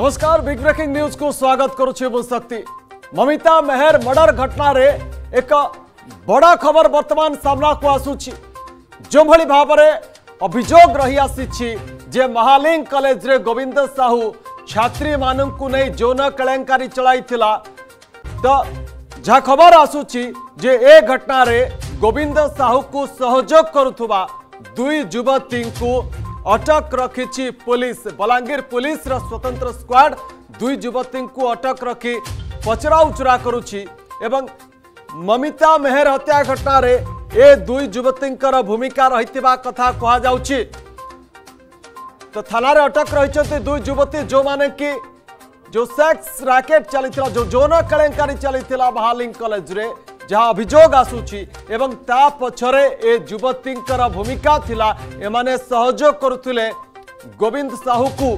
नमस्कार big breaking news को स्वागत करुशक्ति ममिता मेहर मर्डर घटन एक बड़ा खबर वर्तमान सामना को आसुची जो भाव अभोग रही आसी महालिंग कलेज रे गोविंद साहू छात्री मान जौन केलेकारी चला तो जहा खबर आसुची ए घटन गोविंद साहू को सहयोग करुवा दुई युवती अटक रखी पुलिस बलांगीर पुलिस स्वतंत्र स्क्वाड दुई युवती अटक रखी पचराउचरा करुच्ची ममिता मेहर हत्या घटना ए दुई युवती भूमिका रही कथा कह तो थाना रे अटक रही दुई युवती जो मैंने कि जो सेक्स राकेट चली जो जोन केलेकारी चली बहालींग कलेज जहाँ अभोग आसूची एवं ता ए युवती भूमिका थिला एमाने सहयोग करुले गोविंद साहू को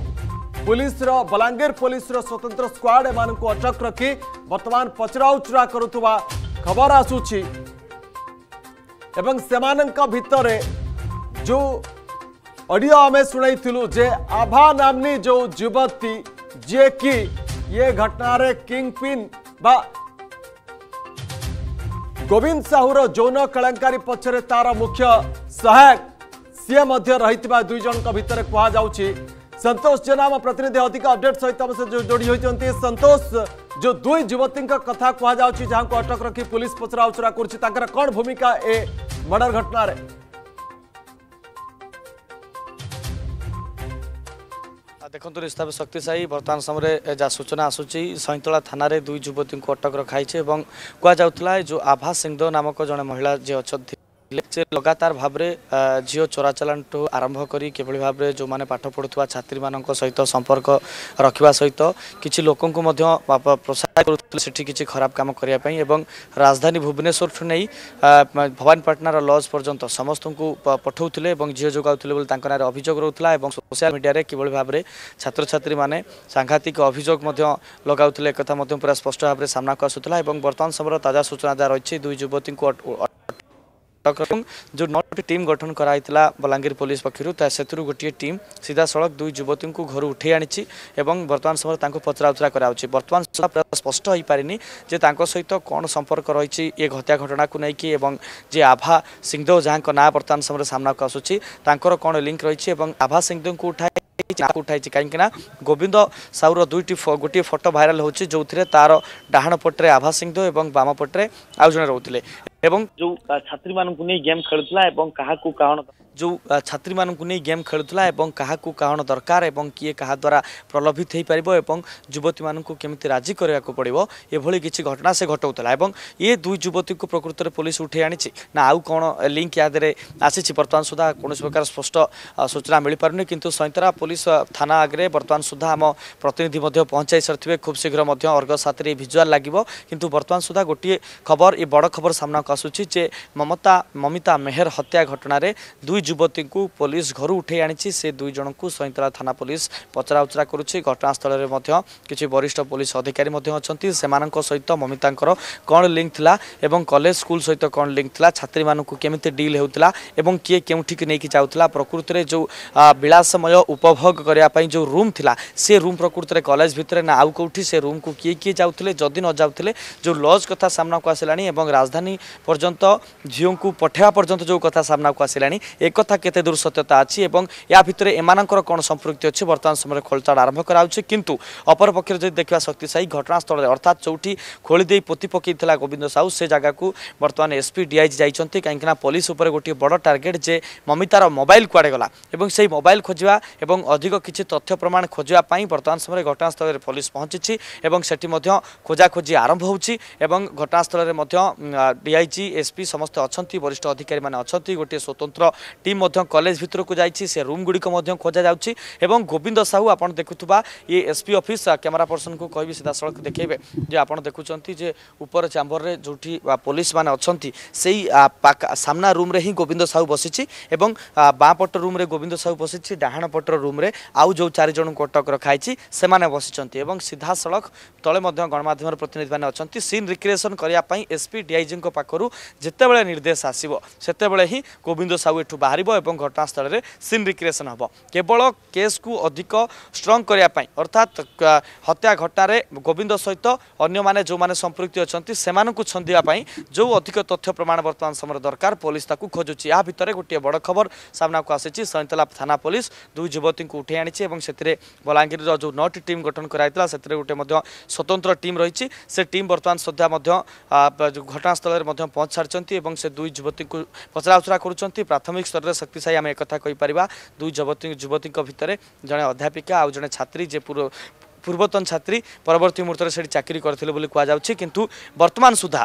पुलिस बलांगीर पुलिस स्वतंत्र स्क्वाड एम को अटक रखी बर्तमान पचराउचरा कर खबर एवं सेमानंका भितरे जो ऑडियो आमे शुणु जे आभा नामनी जो युवती जे कि ये घटना रे किंग पिन बा गोविंद साहूर जौन कलंकारी पक्ष तार मुख्य सहायक सीए मध्य रही दुईज भितर कतोष जेना आम प्रतिनिधि अधिक अपडेट सहित जोड़ी होती सतोष जो दुई युवती कथ कहु जहां अटक रखी पुलिस पचराउचरा कर भूमिका ए मर्डर घटना रे ଦେଖନ୍ତୁ ନିସ୍ତାବ ଶକ୍ତିଶାହୀ ବର୍ତ୍ତମାନ ସମୟରେ ଯାହା ସୂଚନା ଆସୁଛି ସଇଁତଳା ଥାନାରେ ଦୁଇ ଯୁବତୀଙ୍କୁ ଅଟକ ରଖାଯାଇଛି ଏବଂ କୁହାଯାଉଥିଲା ଏ ଯେଉଁ ଆଭା ସିଂହଦେଓ ନାମକ ଜଣେ ମହିଳା ଯିଏ ଅଛନ୍ତି ସେ ଲଗାତାର ଭାବରେ ଝିଅ ଚୋରାଚାଲାଣଠୁ ଆରମ୍ଭ କରି କିଭଳି ଭାବରେ ଯେଉଁମାନେ ପାଠ ପଢ଼ୁଥିବା ଛାତ୍ରୀମାନଙ୍କ ସହିତ ସମ୍ପର୍କ ରଖିବା ସହିତ କିଛି ଲୋକଙ୍କୁ ମଧ୍ୟ ପ୍ରୋତ୍ସାହିତ କରୁଥିଲେ ସେଠି କିଛି ଖରାପ କାମ କରିବା ପାଇଁ ଏବଂ ରାଜଧାନୀ ଭୁବନେଶ୍ୱରଠୁ ନେଇ ଭବାନୀପାଟଣାର ଲଜ୍ ପର୍ଯ୍ୟନ୍ତ ସମସ୍ତଙ୍କୁ ପଠାଉଥିଲେ ଏବଂ ଝିଅ ଯୋଗାଉଥିଲେ ବୋଲି ତାଙ୍କ ନାଁରେ ଅଭିଯୋଗ ରହୁଥିଲା ଏବଂ ସୋସିଆଲ ମିଡ଼ିଆରେ କିଭଳି ଭାବରେ ଛାତ୍ରଛାତ୍ରୀମାନେ ସାଂଘାତିକ ଅଭିଯୋଗ ମଧ୍ୟ ଲଗାଉଥିଲେ ଏକଥା ମଧ୍ୟ ପୁରା ସ୍ପଷ୍ଟ ଭାବରେ ସାମ୍ନାକୁ ଆସୁଥିଲା ଏବଂ ବର୍ତ୍ତମାନ ସମୟର ତାଜା ସୂଚନା ଯାହା ରହିଛି ଦୁଇ ଯୁବତୀଙ୍କୁ ଅଟକ ଯେଉଁ ନଅଟି ଟିମ୍ ଗଠନ କରାଯାଇଥିଲା ବଲାଙ୍ଗୀର ପୋଲିସ ପକ୍ଷରୁ ତା ସେଥିରୁ ଗୋଟିଏ ଟିମ୍ ସିଧାସଳଖ ଦୁଇ ଯୁବତୀଙ୍କୁ ଘରୁ ଉଠାଇ ଆଣିଛି ଏବଂ ବର୍ତ୍ତମାନ ସମୟରେ ତାଙ୍କୁ ପଚରାଉଚରା କରାଯାଉଛି ବର୍ତ୍ତମାନ ସୁଦ୍ଧା ପୁରା ସ୍ପଷ୍ଟ ହୋଇପାରିନି ଯେ ତାଙ୍କ ସହିତ କ'ଣ ସମ୍ପର୍କ ରହିଛି ଏ ହତ୍ୟା ଘଟଣାକୁ ନେଇକି ଏବଂ ଯେ ଆଭା ସିଂଦେଓ ଯାହାଙ୍କ ନାଁ ବର୍ତ୍ତମାନ ସମୟରେ ସାମ୍ନାକୁ ଆସୁଛି ତାଙ୍କର କ'ଣ ଲିଙ୍କ୍ ରହିଛି ଏବଂ ଆଭା ସିଂଦେଓଙ୍କୁ ଉଠାଇ ଉଠାଇଛି କାହିଁକି ନା ଗୋବିନ୍ଦ ସାହୁର ଦୁଇଟି ଗୋଟିଏ ଫଟୋ ଭାଇରାଲ ହେଉଛି ଯେଉଁଥିରେ ତାର ଡାହାଣ ପଟରେ ଆଭା ସିଂଦେଓ ଏବଂ ବାମ ପଟରେ ଆଉ ଜଣେ ରହୁଥିଲେ এবং ଯେଉଁ ଛାତ୍ରୀମାନଙ୍କୁ ନେଇ ଗେମ୍ ଖେଳୁଥିଲା ଏବଂ କାହାକୁ କାରଣ जो छात्री मै गेम् खेल्ला कारण दरकार एलोभित युवती म केमि राजी पर्ड्यो घटना कि घटनास घटाउँदा ए दुई जुवती प्रकृतले पोलिस उठाइ आउँ लिङ्क याद्रे आर्तन सुधा किन प्रकार स्पष्ट सूचना मिलेप सयतरा पोलिस थान आगे बर्तन सुधा आम प्रतिनिधि पहुँच सारिथेथे खूब शीघ्र अर्घसा भिजुवा सुधा गोटी खबर य बड खबर जे ममता ममिता मेहर हत्या घटना ଯୁବତୀଙ୍କୁ ପୋଲିସ ଘରୁ ଉଠାଇ ଆଣିଛି ସେ ଦୁଇ ଜଣଙ୍କୁ ସଇଁତଳା ଥାନା ପୋଲିସ ପଚରାଉଚରା କରୁଛି ଘଟଣାସ୍ଥଳରେ ମଧ୍ୟ କିଛି ବରିଷ୍ଠ ପୋଲିସ ଅଧିକାରୀ ମଧ୍ୟ ଅଛନ୍ତି ସେମାନଙ୍କ ସହିତ ମମିତାଙ୍କର କ'ଣ ଲିଙ୍କ୍ ଥିଲା ଏବଂ କଲେଜ ସ୍କୁଲ ସହିତ କ'ଣ ଲିଙ୍କ୍ ଥିଲା ଛାତ୍ରୀମାନଙ୍କୁ କେମିତି ଡିଲ୍ ହେଉଥିଲା ଏବଂ କିଏ କେଉଁଠିକି ନେଇକି ଯାଉଥିଲା ପ୍ରକୃତିରେ ଯେଉଁ ବିଳାସମୟ ଉପଭୋଗ କରିବା ପାଇଁ ଯେଉଁ ରୁମ୍ ଥିଲା ସେ ରୁମ୍ ପ୍ରକୃତିରେ କଲେଜ ଭିତରେ ନା ଆଉ କେଉଁଠି ସେ ରୁମ୍କୁ କିଏ କିଏ ଯାଉଥିଲେ ଯଦି ନ ଯାଉଥିଲେ ଯେଉଁ ଲଜ୍ କଥା ସାମ୍ନାକୁ ଆସିଲାଣି ଏବଂ ରାଜଧାନୀ ପର୍ଯ୍ୟନ୍ତ ଝିଅଙ୍କୁ ପଠାଇବା ପର୍ଯ୍ୟନ୍ତ ଯେଉଁ କଥା ସାମ୍ନାକୁ ଆସିଲାଣି ଏକ କଥା କେତେ ଦୂର ସତ୍ୟତା ଅଛି ଏବଂ ଏହା ଭିତରେ ଏମାନଙ୍କର କ'ଣ ସମ୍ପୃକ୍ତି ଅଛି ବର୍ତ୍ତମାନ ସମୟରେ ଖୋଳତାଡ଼ ଆରମ୍ଭ କରାଯାଉଛି କିନ୍ତୁ ଅପରପକ୍ଷରେ ଯଦି ଦେଖିବା ଶକ୍ତିଶାହୀ ଘଟଣାସ୍ଥଳରେ ଅର୍ଥାତ୍ ଯେଉଁଠି ଖୋଳି ଦେଇ ପୋତି ପକାଇଥିଲା ଗୋବିନ୍ଦ ସାହୁ ସେ ଜାଗାକୁ ବର୍ତ୍ତମାନ ଏସ୍ପି ଡିଆଇଜି ଯାଇଛନ୍ତି କାହିଁକିନା ପୋଲିସ ଉପରେ ଗୋଟିଏ ବଡ଼ ଟାର୍ଗେଟ୍ ଯେ ମମିତାର ମୋବାଇଲ କୁଆଡ଼େ ଗଲା ଏବଂ ସେହି ମୋବାଇଲ ଖୋଜିବା ଏବଂ ଅଧିକ କିଛି ତଥ୍ୟ ପ୍ରମାଣ ଖୋଜିବା ପାଇଁ ବର୍ତ୍ତମାନ ସମୟରେ ଘଟଣାସ୍ଥଳରେ ପୋଲିସ ପହଞ୍ଚିଛି ଏବଂ ସେଠି ମଧ୍ୟ ଖୋଜାଖୋଜି ଆରମ୍ଭ ହେଉଛି ଏବଂ ଘଟଣାସ୍ଥଳରେ ମଧ୍ୟ ଡିଆଇଜି ଏସ୍ପି ସମସ୍ତେ ଅଛନ୍ତି ବରିଷ୍ଠ ଅଧିକାରୀମାନେ ଅଛନ୍ତି ଗୋଟିଏ ସ୍ୱତନ୍ତ୍ର ଟିମ୍ ମଧ୍ୟ କଲେଜ ଭିତରକୁ ଯାଇଛି ସେ ରୁମ୍ ଗୁଡ଼ିକ ମଧ୍ୟ ଖୋଜାଯାଉଛି ଏବଂ ଗୋବିନ୍ଦ ସାହୁ ଆପଣ ଦେଖୁଥିବା ଇଏ ଏସ୍ପି ଅଫିସ୍ କ୍ୟାମେରା ପର୍ସନ୍କୁ କହିବି ସିଧାସଳଖ ଦେଖେଇବେ ଯେ ଆପଣ ଦେଖୁଛନ୍ତି ଯେ ଉପର ଚାମ୍ବରରେ ଯେଉଁଠି ପୋଲିସମାନେ ଅଛନ୍ତି ସେଇ ସାମ୍ନା ରୁମ୍ରେ ହିଁ ଗୋବିନ୍ଦ ସାହୁ ବସିଛି ଏବଂ ବାଁ ପଟ ରୁମ୍ରେ ଗୋବିନ୍ଦ ସାହୁ ବସିଛି ଡାହାଣ ପଟର ରୁମ୍ରେ ଆଉ ଯେଉଁ ଚାରି ଜଣଙ୍କୁ ଅଟକ ରଖାଯାଇଛି ସେମାନେ ବସିଛନ୍ତି ଏବଂ ସିଧାସଳଖ ତଳେ ମଧ୍ୟ ଗଣମାଧ୍ୟମର ପ୍ରତିନିଧିମାନେ ଅଛନ୍ତି ସିନ୍ ରିକ୍ରିଏସନ୍ କରିବା ପାଇଁ ଏସ୍ପି ଡିଆଇଜିଙ୍କ ପାଖରୁ ଯେତେବେଳେ ନିର୍ଦ୍ଦେଶ ଆସିବ ସେତେବେଳେ ହିଁ ଗୋବିନ୍ଦ ସାହୁ ଏଠୁ ବାହାରିବ ଏବଂ ଘଟଣାସ୍ଥଳରେ ସିନ୍ ରିକ୍ରିଏସନ୍ ହେବ କେବଳ କେସ୍କୁ ଅଧିକ ଷ୍ଟ୍ରଙ୍ଗ କରିବା ପାଇଁ ଅର୍ଥାତ୍ ହତ୍ୟା ଘଟଣାରେ ଗୋବିନ୍ଦ ସହିତ ଅନ୍ୟମାନେ ଯେଉଁମାନେ ସମ୍ପୃକ୍ତି ଅଛନ୍ତି ସେମାନଙ୍କୁ ଛନ୍ଦିବା ପାଇଁ ଯେଉଁ ଅଧିକ ତଥ୍ୟ ପ୍ରମାଣ ବର୍ତ୍ତମାନ ସମୟରେ ଦରକାର ପୋଲିସ ତାକୁ ଖୋଜୁଛି ଏହା ଭିତରେ ଗୋଟିଏ ବଡ଼ ଖବର ସାମ୍ନାକୁ ଆସିଛି ସଇଁତଲା ଥାନା ପୋଲିସ ଦୁଇ ଯୁବତୀଙ୍କୁ ଉଠାଇ ଆଣିଛି ଏବଂ ସେଥିରେ ବଲାଙ୍ଗୀରର ଯେଉଁ ନଅଟି ଟିମ୍ ଗଠନ କରାଯାଇଥିଲା ସେଥିରେ ଗୋଟିଏ ମଧ୍ୟ ସ୍ୱତନ୍ତ୍ର ଟିମ୍ ରହିଛି ସେ ଟିମ୍ ବର୍ତ୍ତମାନ ସଦ୍ୟା ମଧ୍ୟ ଘଟଣାସ୍ଥଳରେ ମଧ୍ୟ ପହଞ୍ଚି ସାରିଛନ୍ତି ଏବଂ ସେ ଦୁଇ ଯୁବତୀଙ୍କୁ ପଚରାଉଚରା କରୁଛନ୍ତି ପ୍ରାଥମିକ ସ୍ତରରେ ଶକ୍ତିଶାଳୀ ଆମେ ଏକଥା କହିପାରିବା ଦୁଇ ଯୁବତୀ ଯୁବତୀଙ୍କ ଭିତରେ ଜଣେ ଅଧ୍ୟାପିକା ଆଉ ଜଣେ ଛାତ୍ରୀ ଯେ ପୂର୍ବ ପୂର୍ବତନ ଛାତ୍ରୀ ପରବର୍ତ୍ତୀ ମୁହୂର୍ତ୍ତରେ ସେଠି ଚାକିରି କରିଥିଲେ ବୋଲି କୁହାଯାଉଛି କିନ୍ତୁ ବର୍ତ୍ତମାନ ସୁଦ୍ଧା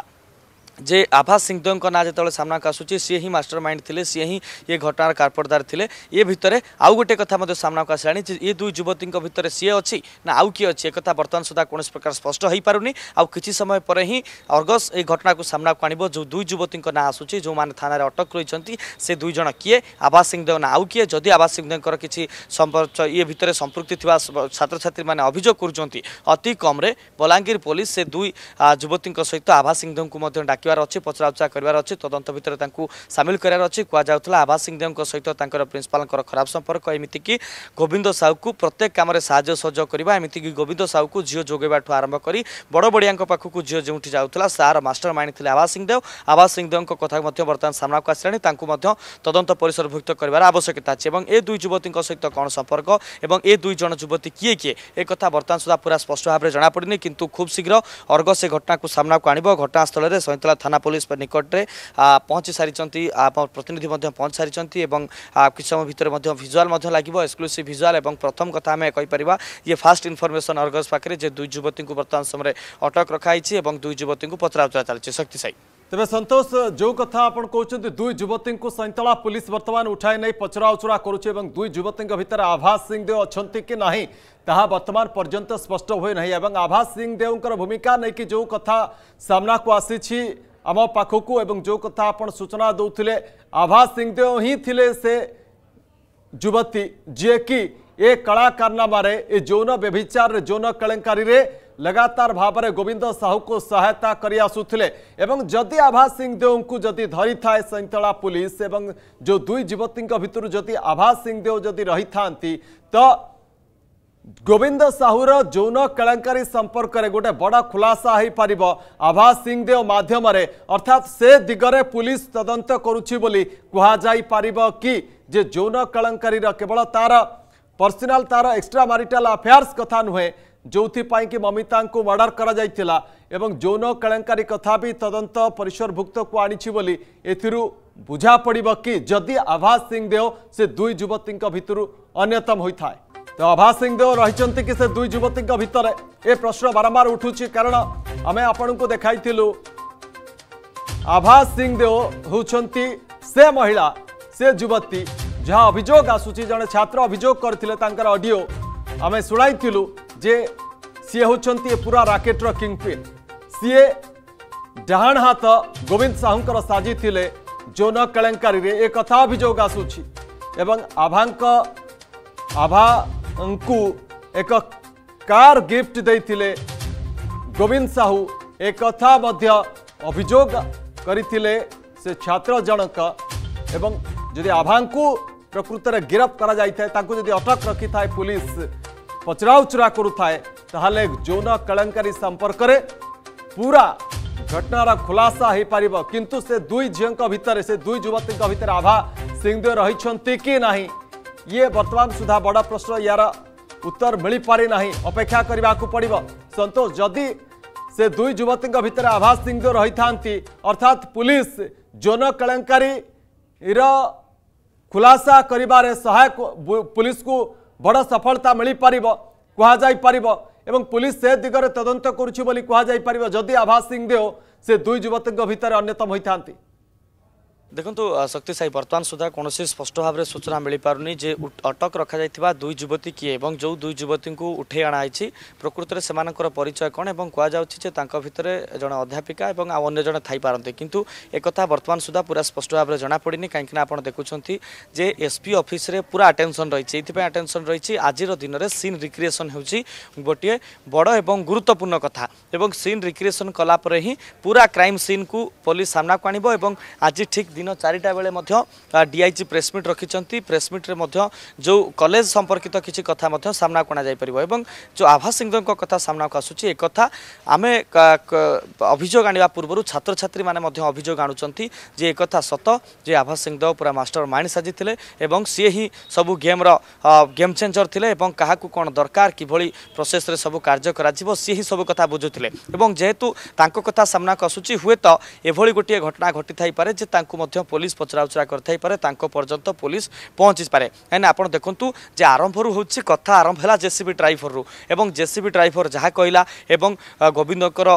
যে ଆଭା ସିଂଦେଓଙ୍କ ନାଁ ଯେତେବେଳେ ସାମ୍ନାକୁ ଆସୁଛି ସିଏ ହିଁ ମାଷ୍ଟର ମାଇଣ୍ଡ ଥିଲେ ସିଏ ହିଁ ଇଏ ଘଟଣାର କାର୍ପଡ଼ଦାର ଥିଲେ ଇଏ ଭିତରେ ଆଉ ଗୋଟେ କଥା ମଧ୍ୟ ସାମ୍ନାକୁ ଆସିଲାଣି ଯେ ଇଏ ଦୁଇ ଯୁବତୀଙ୍କ ଭିତରେ ସିଏ ଅଛି ନା ଆଉ କିଏ ଅଛି ଏକଥା ବର୍ତ୍ତମାନ ସୁଦ୍ଧା କୌଣସି ପ୍ରକାର ସ୍ପଷ୍ଟ ହୋଇପାରୁନି ଆଉ କିଛି ସମୟ ପରେ ହିଁ ଅର୍ଗସ୍ ଏହି ଘଟଣାକୁ ସାମ୍ନାକୁ ଆଣିବ ଯେଉଁ ଦୁଇ ଯୁବତୀଙ୍କ ନାଁ ଆସୁଛି ଯେଉଁମାନେ ଥାନାରେ ଅଟକ ରହିଛନ୍ତି ସେ ଦୁଇ ଜଣ କିଏ ଆଭା ସିଂଦେଓ ନା ଆଉ କିଏ ଯଦି ଆଭା ସିଂଦେଓଙ୍କର କିଛି ସମ୍ପର୍କ ଇଏ ଭିତରେ ସମ୍ପୃକ୍ତି ଥିବା ଛାତ୍ରଛାତ୍ରୀମାନେ ଅଭିଯୋଗ କରୁଛନ୍ତି ଅତି କମ୍ରେ ବଲାଙ୍ଗୀର ପୋଲିସ ସେ ଦୁଇ ଯୁବତୀଙ୍କ ସହିତ ଆଭା ସିଂଦେଓଙ୍କୁ ମଧ୍ୟ ଡାକି ଡାକିବାର ଅଛି ପଚରାଉଚରା କରିବାର ଅଛି ତଦନ୍ତ ଭିତରେ ତାଙ୍କୁ ସାମିଲ କରିବାର ଅଛି କୁହାଯାଉଥିଲା ଆଭା ସିଂଦେଓଙ୍କ ସହିତ ତାଙ୍କର ପ୍ରିନ୍ସିପାଲଙ୍କର ଖରାପ ସମ୍ପର୍କ ଏମିତିକି ଗୋବିନ୍ଦ ସାହୁକୁ ପ୍ରତ୍ୟେକ କାମରେ ସାହାଯ୍ୟ ସହଯୋଗ କରିବା ଏମିତିକି ଗୋବିନ୍ଦ ସାହୁକୁ ଝିଅ ଯୋଗାଇବାଠୁ ଆରମ୍ଭ କରି ବଡ଼ବଡ଼ିଆଙ୍କ ପାଖକୁ ଝିଅ ଯେଉଁଠି ଯାଉଥିଲା ତାହାର ମାଷ୍ଟର ମାଇଣ୍ଡ ଥିଲେ ଆଭା ସିଂଦେଓ ଆଭା ସିଂଦେଓଙ୍କ କଥା ମଧ୍ୟ ବର୍ତ୍ତମାନ ସାମ୍ନାକୁ ଆସିଲାଣି ତାଙ୍କୁ ମଧ୍ୟ ତଦନ୍ତ ପରିସରଭୁକ୍ତ କରିବାର ଆବଶ୍ୟକତା ଅଛି ଏବଂ ଏ ଦୁଇ ଯୁବତୀଙ୍କ ସହିତ କ'ଣ ସମ୍ପର୍କ ଏବଂ ଏ ଦୁଇ ଜଣ ଯୁବତୀ କିଏ କିଏ ଏ କଥା ବର୍ତ୍ତମାନ ସୁଦ୍ଧା ପୁରା ସ୍ପଷ୍ଟ ଭାବରେ ଜଣାପଡ଼ିନି କିନ୍ତୁ ଖୁବ୍ ଶୀଘ୍ର ଅର୍ଗ ସେ ଘଟଣାକୁ ସାମ୍ନାକୁ ଆଣିବ ଘଟଣାସ୍ଥଳରେ ସଇଁତଲା थाना थान निकटले पहुँचिसिन्छ प्रतिनिधि पहुँच सारिचाउ एक्सक्लुस भिजुअल प्रथम ये फास्ट इन्फर्मेसन अर्गज पाखेरि दुई जुवती बर्तमान समय अटक रखाहे दुई जुवती पचराउचरा चाहिँ शक्ति साई तेज सतोष जो कथा कथ कहते दुई युवती सैंतला पुलिस वर्तमान उठाई नहीं पचराउचरा कर दुई युवती भितर आभास सिंहदेव अच्छा कि ना ता बर्तमान पर्यटन स्पष्ट हुए ना और आभास सिंहदेव भूमिका नहीं कि जो कथा सामना को आसी आम पाखक जो कथा आप सूचना दूसरे आभास सिंहदेव ही थे से युवती जी कि ये कला कलाकारनामें जौन व्यभिचार जौन कलंकारी लगातार भाव में गोविंद साहू को सहायता करसुले जदि आभास सिंहदेव को जदि धरी थाए सैंतला पुलिस एवं जो दुई युवती भितर जदि आभास सिंहदेव जदि रही था तो गोविंद साहूर जौन केलांकारी संपर्क में गोटे बड़ खुलासा हो पार आभास सिंहदेव मध्यम अर्थात से दिगरे पुलिस तदंत करुच्ची कहपर कि जे जौन केलांकारी केवल तार पर्सनाल तार एक्सट्रा मारिटाल अफेयर्स कथा नुहे जो कि ममिता को मर्डर करा जौन कलेकारी कथा भी तदंत परिसरभुक्त को आनी ए बुझा पड़ कि जदि आभास सिंह देव से दुई युवती भितर अन्यतम होता है तो आभास सिंह देव रही कि से दुई युवती भितर ए प्रश्न बारंबार उठू कारण आम आपण को देखाई आभास सिंह देव हूँ से महिला से युवती जहाँ अभोग आसूँ जड़े छात्र अभोग करते अडियो जे सी हूँ पूरा राकेटर किंगपिन सीए डाण हाथ गोविंद साहू को साजी थे जौन कलेकारी एक अभोग एवं आभा आभा एक कार गिफ्ट दे गोविंद साहू एक अभोग कर छात्र जनक आभा को प्रकृत गिरफ्त करें जदि अटक रखि था पुलिस पचराउचरा करें जौन कलंकारी संपर्क में पूरा घटनार खुलासा हो पार कि से दुई झीतर से दुई युवती भितर आभा सिंहदेव रही कि ना ये बर्तमान सुधा बड़ प्रश्न यार उत्तर मिल पारिना अपेक्षा करने को पड़ सतोष जदि से दुई युवती भितर आभा सिंहदेव रही था अर्थात पुलिस जौन कलंकारी खुलासा कर सहायक पुलिस को ବଡ଼ ସଫଳତା ମିଳିପାରିବ କୁହାଯାଇପାରିବ ଏବଂ ପୁଲିସ ସେ ଦିଗରେ ତଦନ୍ତ କରୁଛି ବୋଲି କୁହାଯାଇପାରିବ ଯଦି ଆଭାସ ସିଂ ଦେଓ ସେ ଦୁଇ ଯୁବତୀଙ୍କ ଭିତରେ ଅନ୍ୟତମ ହୋଇଥାନ୍ତି দেখুন শক্তি সাই বর্তমান সুদ্ধা কোণী স্পষ্ট ভাবে সূচনা মিলি পুনি যে অটক যাই দুই যুবতী কি এবং যে দুই যুবতী উঠে আনা অণাহয়েছি প্রকৃতরে সে পরিচয় কণ এবং কুযাচ্ছে যে তাঁর ভিতরে জন অধ্যাপিকা এবং অন্য জন থাইপারতে কিন্তু একথা বর্তমান সুদ্ধা পুরা স্পষ্ট ভাবে জনাপড়ি কিনা আপনার দেখুম যে এসপি অফিসে পুরো আটেনশন রয়েছে এইপাই আটেনশন রয়েছে আজির দিনে সিন রিক্রিয়েসন হচ্ছে গোটিয়ে বড় এবং গুরুত্বপূর্ণ কথা এবং সিন রিক্রিয়েসন কলাপরে হি পুরা ক্রাইম সিন কু পুলিশ সামনাকু আনব এবং আজ ঠিক দিন ଦିନ ଚାରିଟା ବେଳେ ମଧ୍ୟ ଡିଆଇଜି ପ୍ରେସମିଟ୍ ରଖିଛନ୍ତି ପ୍ରେସମିଟ୍ରେ ମଧ୍ୟ ଯେଉଁ କଲେଜ ସମ୍ପର୍କିତ କିଛି କଥା ମଧ୍ୟ ସାମ୍ନାକୁ ଅଣାଯାଇପାରିବ ଏବଂ ଯେଉଁ ଆଭା ସିଂହଙ୍କ କଥା ସାମ୍ନାକୁ ଆସୁଛି ଏ କଥା ଆମେ ଅଭିଯୋଗ ଆଣିବା ପୂର୍ବରୁ ଛାତ୍ରଛାତ୍ରୀମାନେ ମଧ୍ୟ ଅଭିଯୋଗ ଆଣୁଛନ୍ତି ଯେ ଏକଥା ସତ ଯେ ଆଭା ସିଂହ ପୁରା ମାଷ୍ଟର ମାଇଣ୍ଡ ସାଜିଥିଲେ ଏବଂ ସିଏ ହିଁ ସବୁ ଗେମ୍ର ଗେମ୍ ଚେଞ୍ଜର ଥିଲେ ଏବଂ କାହାକୁ କ'ଣ ଦରକାର କିଭଳି ପ୍ରୋସେସ୍ରେ ସବୁ କାର୍ଯ୍ୟ କରାଯିବ ସିଏ ହିଁ ସବୁ କଥା ବୁଝୁଥିଲେ ଏବଂ ଯେହେତୁ ତାଙ୍କ କଥା ସାମ୍ନାକୁ ଆସୁଛି ହୁଏତ ଏଭଳି ଗୋଟିଏ ଘଟଣା ଘଟିଥାଇପାରେ ଯେ ତାଙ୍କୁ ମଧ୍ୟ ପୋଲିସ ପଚରାଉଚରା କରିଥାଇପାରେ ତାଙ୍କ ପର୍ଯ୍ୟନ୍ତ ପୋଲିସ ପହଞ୍ଚିପାରେ କାହିଁକିନା ଆପଣ ଦେଖନ୍ତୁ ଯେ ଆରମ୍ଭରୁ ହେଉଛି କଥା ଆରମ୍ଭ ହେଲା ଜେସିବି ଡ୍ରାଇଭରରୁ ଏବଂ ଜେସିବି ଡ୍ରାଇଭର ଯାହା କହିଲା ଏବଂ ଗୋବିନ୍ଦଙ୍କର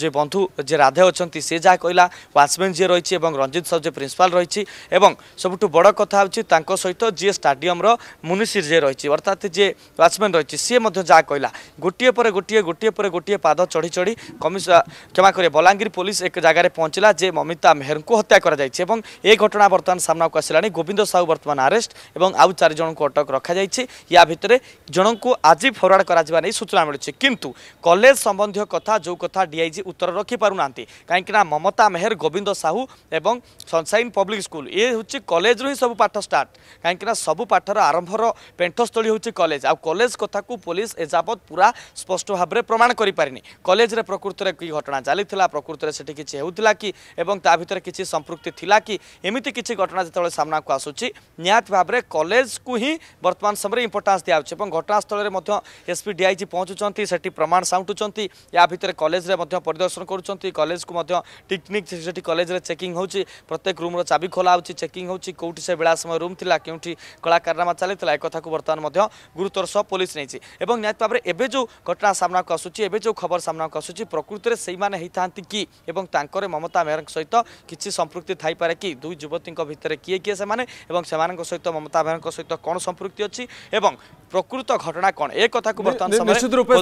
ଯେ ବନ୍ଧୁ ଯେ ରାଧେ ଅଛନ୍ତି ସେ ଯାହା କହିଲା ୱାଚମ୍ୟାନ୍ ଯିଏ ରହିଛି ଏବଂ ରଞ୍ଜିତ ସାହୁ ଯିଏ ପ୍ରିନ୍ସିପାଲ ରହିଛି ଏବଂ ସବୁଠୁ ବଡ଼ କଥା ହେଉଛି ତାଙ୍କ ସହିତ ଯିଏ ଷ୍ଟାଡିୟମର ମୁନିସିର ଯିଏ ରହିଛି ଅର୍ଥାତ୍ ଯିଏ ୱାଚମ୍ୟାନ୍ ରହିଛି ସିଏ ମଧ୍ୟ ଯାହା କହିଲା ଗୋଟିଏ ପରେ ଗୋଟିଏ ଗୋଟିଏ ପରେ ଗୋଟିଏ ପାଦ ଚଢ଼ି ଚଢ଼ି କମିଶନ କ୍ଷମା କରିବେ ବଲାଙ୍ଗୀର ପୋଲିସ ଏକ ଜାଗାରେ ପହଞ୍ଚିଲା ଯେ ମମିତା ମେହେରଙ୍କୁ ହତ୍ୟା କରାଯାଇଛି କରାଯାଇଛି ଏବଂ ଏ ଘଟଣା ବର୍ତ୍ତମାନ ସାମ୍ନାକୁ ଆସିଲାଣି ଗୋବିନ୍ଦ ସାହୁ ବର୍ତ୍ତମାନ ଆରେଷ୍ଟ ଏବଂ ଆଉ ଚାରି ଜଣଙ୍କୁ ଅଟକ ରଖାଯାଇଛି ୟା ଭିତରେ ଜଣଙ୍କୁ ଆଜି ଫରୱାର୍ଡ଼ କରାଯିବା ନେଇ ସୂଚନା ମିଳୁଛି କିନ୍ତୁ କଲେଜ ସମ୍ବନ୍ଧୀୟ କଥା ଯେଉଁ କଥା ଡିଆଇଜି ଉତ୍ତର ରଖିପାରୁନାହାନ୍ତି କାହିଁକିନା ମମତା ମେହେର ଗୋବିନ୍ଦ ସାହୁ ଏବଂ ସନ୍ସାଇନ୍ ପବ୍ଲିକ୍ ସ୍କୁଲ୍ ଏ ହେଉଛି କଲେଜରୁ ହିଁ ସବୁ ପାଠ ଷ୍ଟାର୍ଟ କାହିଁକିନା ସବୁ ପାଠର ଆରମ୍ଭର ପେଣ୍ଠସ୍ଥଳୀ ହେଉଛି କଲେଜ ଆଉ କଲେଜ କଥାକୁ ପୋଲିସ ଏଯାବତ୍ ପୁରା ସ୍ପଷ୍ଟ ଭାବରେ ପ୍ରମାଣ କରିପାରିନି କଲେଜରେ ପ୍ରକୃତରେ କି ଘଟଣା ଚାଲିଥିଲା ପ୍ରକୃତରେ ସେଠି କିଛି ହେଉଥିଲା କି ଏବଂ ତା ଭିତରେ କିଛି ସମ୍ପୃକ୍ତି ଥିଲା କି ଏମିତି କିଛି ଘଟଣା ଯେତେବେଳେ ସାମ୍ନାକୁ ଆସୁଛି ନିହାତି ଭାବରେ କଲେଜକୁ ହିଁ ବର୍ତ୍ତମାନ ସମୟରେ ଇମ୍ପୋର୍ଟାନ୍ସ ଦିଆଯାଉଛି ଏବଂ ଘଟଣାସ୍ଥଳରେ ମଧ୍ୟ ଏସ୍ପି ଡିଆଇଜି ପହଞ୍ଚୁଛନ୍ତି ସେଠି ପ୍ରମାଣ ସାଉଁଟୁଛନ୍ତି ୟା ଭିତରେ କଲେଜରେ ମଧ୍ୟ ପରିଦର୍ଶନ କରୁଛନ୍ତି କଲେଜକୁ ମଧ୍ୟ ଟିକନିକ୍ ସେଠି କଲେଜରେ ଚେକିଂ ହେଉଛି ପ୍ରତ୍ୟେକ ରୁମ୍ର ଚାବି ଖୋଲା ହେଉଛି ଚେକିଂ ହେଉଛି କେଉଁଠି ସେ ବେଳା ସମୟ ରୁମ୍ ଥିଲା କେଉଁଠି କଳାକାରନାମା ଚାଲିଥିଲା ଏକଥାକୁ ବର୍ତ୍ତମାନ ମଧ୍ୟ ଗୁରୁତର ସହ ପୋଲିସ ନେଇଛି ଏବଂ ନିହାତି ଭାବରେ ଏବେ ଯେଉଁ ଘଟଣା ସାମ୍ନାକୁ ଆସୁଛି ଏବେ ଯେଉଁ ଖବର ସାମ୍ନାକୁ ଆସୁଛି ପ୍ରକୃତରେ ସେଇମାନେ ହେଇଥାନ୍ତି କି ଏବଂ ତାଙ୍କର ମମତା ମେହରଙ୍କ ସହିତ କିଛି ସମ୍ପୃକ୍ତି ଥାଇ পারে কি দুই যুবতীঙ্ক ভিতরে কি কি সেমানে এবং সেমানক সহিত মমতা ব্যানক সহিত কোন সম্পৃক্তি অছি এবং প্রকৃত ঘটনা কোন এ কথাকু বর্তমান সময়ে নিশ্চিত রূপে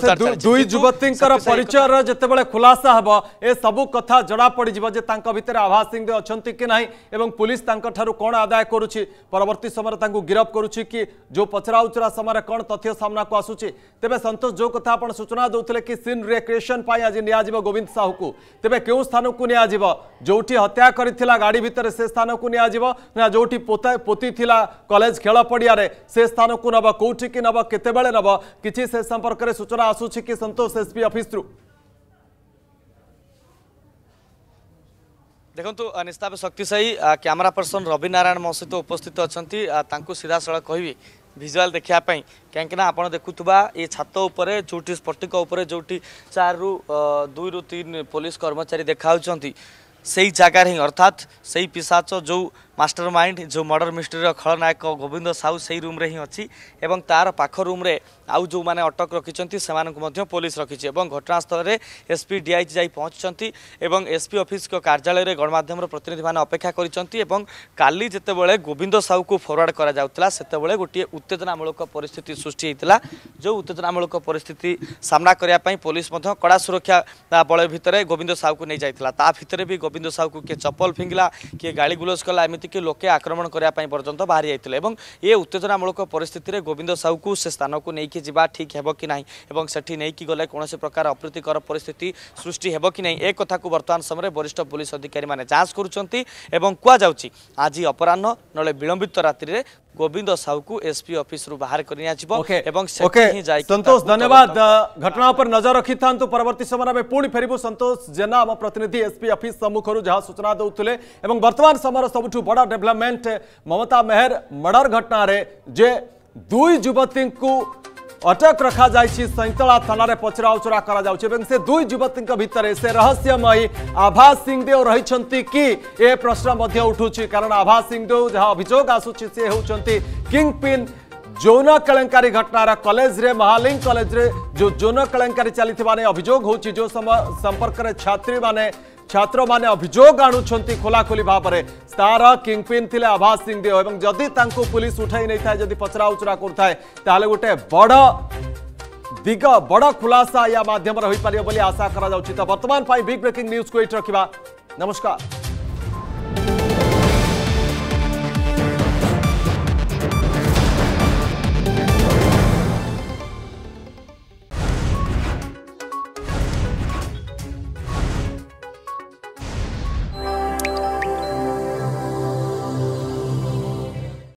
দুই যুবতীঙ্কর পরিচয়র যেতবেলে খুলাসা হব এ সবু কথা জনা পড়ি যাব যে তাঙ্ক ভিতরে আভাস সিং দে অছন্তি কি নাই এবং পুলিশ তাঙ্ক ঠারু কোন আদায় করুছি পরবর্তী সময়ে তাঙ্কু গিরফ করুছি কি যে পচরা উচরা সময়ে কোন তথ্য সামনাকু আসুচি তেবে সন্তোষ যে কথা আপন সূচনা দৌলে কি সিন রিক্রিয়েসন পাই আজ নিয়া যাব গোবিন্দ সাহুকু তেবে কেউ স্থানকু নিয়া যাব যোটি হত্যা করিছিলা গাড়ি ভিতরে সে স্থানক নিয়ে না যেটি পোতি লা কলেজ খেল পড়িয়ারে সে স্থানক নব কোটি কি নব কেতবে নব কিছু সে সম্পর্কের সূচনা আসুছি কি সন্তোষ এসপি অফিস রু ଦେଖନ୍ତୁ ନିସ୍ତାପ ଶକ୍ତିଶାୟୀ କ୍ୟାମେରା ପର୍ସନ ରବି ନାରାୟଣ ମୋ ସହିତ ଉପସ୍ଥିତ ଅଛନ୍ତି ତାଙ୍କୁ ସିଧାସଳଖ କହିବି ଭିଜୁଆଲ୍ ଦେଖିବା ପାଇଁ କାହିଁକିନା ଆପଣ ଦେଖୁଥିବା ଏ ଛାତ ଉପରେ ଯେଉଁଠି ସ୍ଫଟିକ ଉପରେ ଯେଉଁଠି ଚାରିରୁ ଦୁଇରୁ ତିନି ପୋଲିସ କର୍ମଚାରୀ ଦେଖାଯାଉଛନ୍ତି সেই জায়গার হি অর্থাৎ সেই পিসাচ যে মাস্টার মাইন্ড ଯେଉଁ ମର୍ଡର ମିଷ୍ଟ୍ରିର ଖଳନାୟକ ଗୋବିନ୍ଦ ସାହୁ ସେଇ ରୁମ୍ରେ ହିଁ ଅଛି ଏବଂ ତାର ପାଖ ରୁମ୍ରେ ଆଉ ଯେଉଁମାନେ ଅଟକ ରଖିଛନ୍ତି ସେମାନଙ୍କୁ ମଧ୍ୟ ପୋଲିସ ରଖିଛି ଏବଂ ଘଟଣାସ୍ଥଳରେ ଏସ୍ପି ଡିଆଇଜି ଯାଇ ପହଞ୍ଚିଛନ୍ତି ଏବଂ ଏସ୍ପି ଅଫିସଙ୍କ କାର୍ଯ୍ୟାଳୟରେ ଗଣମାଧ୍ୟମର ପ୍ରତିନିଧିମାନେ ଅପେକ୍ଷା କରିଛନ୍ତି ଏବଂ କାଲି ଯେତେବେଳେ ଗୋବିନ୍ଦ ସାହୁକୁ ଫରୱାର୍ଡ଼ କରାଯାଉଥିଲା ସେତେବେଳେ ଗୋଟିଏ ଉତ୍ତେଜନାମୂଳକ ପରିସ୍ଥିତି ସୃଷ୍ଟି ହୋଇଥିଲା ଯେଉଁ ଉତ୍ତେଜନାମୂଳକ ପରିସ୍ଥିତି ସାମ୍ନା କରିବା ପାଇଁ ପୋଲିସ ମଧ୍ୟ କଡ଼ା ସୁରକ୍ଷା ବଳ ଭିତରେ ଗୋବିନ୍ଦ ସାହୁକୁ ନେଇଯାଇଥିଲା ତା ଭିତରେ ବି ଗୋବିନ୍ଦ ସାହୁକୁ କିଏ ଚପଲ ଫିଙ୍ଗିଲା କିଏ ଗାଳିଗୁଲଜ କଲା ଏମିତି कि लोके आक्रमण गर्ने पर्यन्त बाहिर ए उत्तेजनामूलक परिस्थितिले गोविन्द साहुना ठीक हे कि नै सठी गले किन प्रकार अप्रीतिकर परिस्थिति सृष्टि हे कि नै ए बर्तन समय वरिष्ठ पुलिस अधिक आज अपराह नले विलंबित रात्रि गोविंद साहू को एसपी ऑफिस रु बाहर कर घटना पर नजर रखि था परवर्त समय आम फेरबू सतोष जेना आम प्रतिनिधि एसपी अफिस् सम्मुखर जहाँ सूचना दौले बर्तमान समय सब बड़ा डेभलपमेंट ममता मेहर मर्डर घटन जे दुई युवती अटक रखा जा सैंतला थाना पचराउचरा कर दुई युवती भितर से रहस्यमयी आभा सिंहदेव रही कि ए प्रश्न उठू कारण आभा सिंहदेव जहाँ अभोग आसूसी सी होती किंग पिन যৌন কেলেঙ্কারী ঘটনার कलेज মহালিং কলেজে যে যৌন কেলেঙ্কারী চাল অভিযোগ হচ্ছে যে সম্পর্কের ছাত্রী মানে छात्र मैंने अभोग आोलाखोली खोलाखोली भाव में तार किंगपिन थे आभास सिंह देव और जदि पुलिस उठाई नहीं था जदि पचराउचरा करें गोटे बड़ दिग बड़ खुलासा या मध्यम हो पार बोली आशा करा तो वर्तमान बिग ब्रेकिंग न्यूज को ये रखा नमस्कार